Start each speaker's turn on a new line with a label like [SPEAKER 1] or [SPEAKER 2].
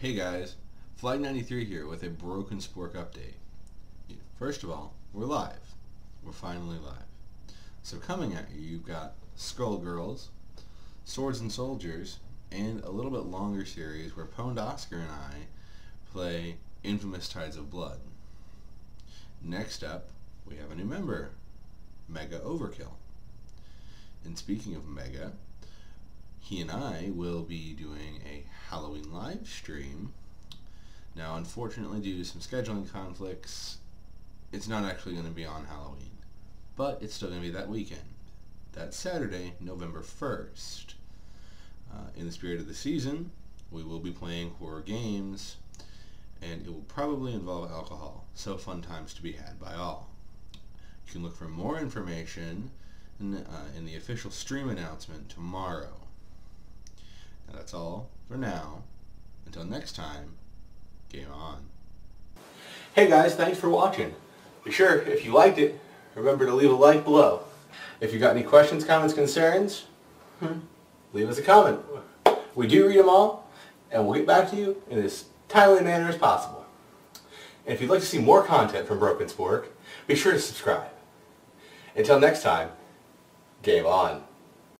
[SPEAKER 1] Flagg93 here with a Broken Spork update. First of all, we're live. We're finally live. So coming at you, you've got Skullgirls, Swords and Soldiers, and a little bit longer series where Pwned Oscar and I play Infamous Tides of Blood. Next up, we have a new member, Mega Overkill. And speaking of Mega, he and I will be doing a Halloween live stream. Now, unfortunately, due to some scheduling conflicts, it's not actually going to be on Halloween, but it's still going to be that weekend. That's Saturday, November 1st. Uh, in the spirit of the season, we will be playing horror games, and it will probably involve alcohol, so fun times to be had by all. You can look for more information in, uh, in the official stream announcement tomorrow. That's all for now. Until next time, game on.
[SPEAKER 2] Hey guys, thanks for watching. Be sure, if you liked it, remember to leave a like below. If you've got any questions, comments, concerns, hmm, leave us a comment. We do read them all, and we'll get back to you in as timely manner as possible. And if you'd like to see more content from Broken Spork, be sure to subscribe. Until next time, game on.